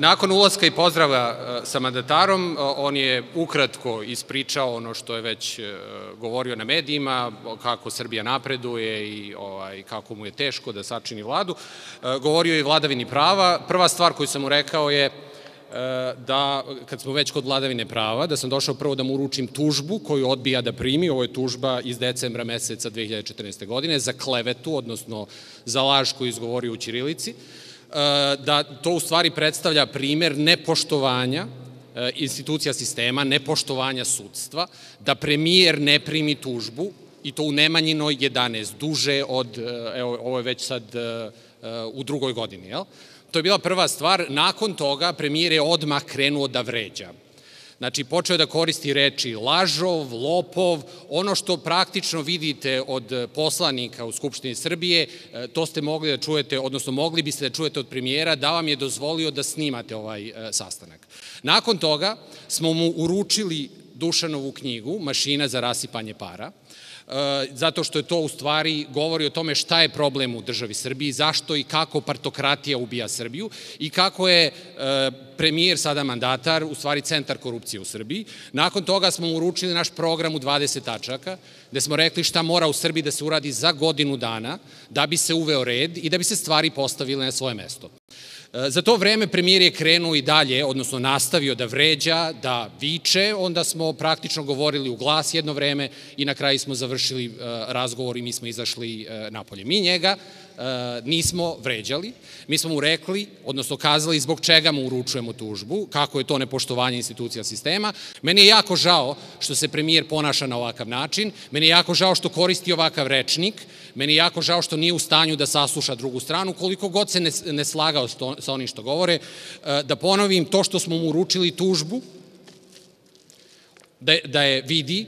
nakon ulaska i pozdrava e, sa mandatarom, on je ukratko ispričao ono što je već e, govorio na medijima, kako Srbija napreduje i ovaj, kako mu je teško da sačini vladu. Govorio je i vladavini prava. Prva stvar koju sam mu rekao je da, kad smo već kod vladavine prava, da sam došao prvo da mu uručim tužbu koju odbija da primi, ovo je tužba iz decembra meseca 2014. godine, za klevetu, odnosno za laž koju u Ćirilici, da to u stvari predstavlja primer nepoštovanja institucija sistema, nepoštovanja sudstva, da premijer ne primi tužbu i to u Nemanjinoj 11, duže od, evo, ovo je već sad u drugoj godini, jel? To je bila prva stvar. Nakon toga premijer je odmah krenuo da vređa. Znači, počeo da koristi reči lažov, lopov, ono što praktično vidite od poslanika u Skupštini Srbije, e, to ste mogli da čujete, odnosno mogli biste da čujete od premijera da vam je dozvolio da snimate ovaj e, sastanak. Nakon toga smo mu uručili Dušanovu knjigu Mašina za rasipanje para, zato što je to u stvari govori o tome šta je problem u državi Srbiji, zašto i kako partokratija ubija Srbiju i kako je e, premijer, sada mandatar, u stvari centar korupcije u Srbiji. Nakon toga smo uručili naš program u 20 tačaka, gde smo rekli šta mora u Srbiji da se uradi za godinu dana da bi se uveo red i da bi se stvari postavile na svoje mesto. Za to vreme premijer je krenuo i dalje, odnosno nastavio da vređa, da viče, onda smo praktično govorili u glas jedno vreme i na kraju smo završili e, razgovor i mi smo izašli e, napolje. Mi njega e, nismo vređali, mi smo mu rekli, odnosno kazali zbog čega mu uručujemo tužbu, kako je to nepoštovanje institucija sistema. Meni je jako žao što se premijer ponaša na ovakav način, meni je jako žao što koristi ovakav rečnik, meni je jako žao što nije u stanju da sasluša drugu stranu, koliko god se ne, ne slagao sa onim što govore. E, da ponovim, to što smo mu uručili tužbu, da, da je vidi,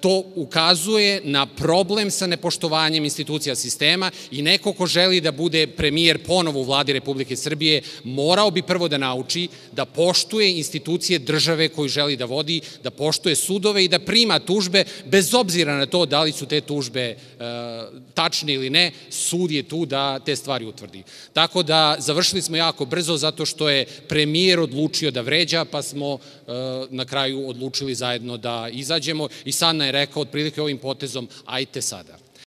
to ukazuje na problem sa nepoštovanjem institucija sistema i neko ko želi da bude premijer ponovo u vladi Republike Srbije morao bi prvo da nauči da poštuje institucije države koju želi da vodi, da poštuje sudove i da prima tužbe bez obzira na to da li su te tužbe e, tačne ili ne, sud je tu da te stvari utvrdi. Tako da završili smo jako brzo zato što je premijer odlučio da vređa, pa smo e, na kraju odlučili zajedno da izađemo i Sanna je rekao otprilike ovim potezom, ajte sada.